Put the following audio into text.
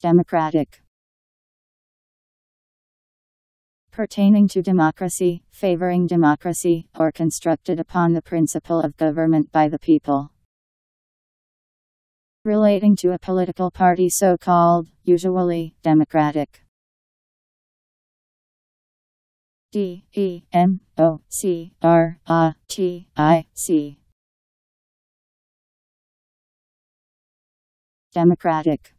Democratic. Pertaining to democracy, favoring democracy, or constructed upon the principle of government by the people. Relating to a political party so called, usually, democratic. D E M O C R A T I C Democratic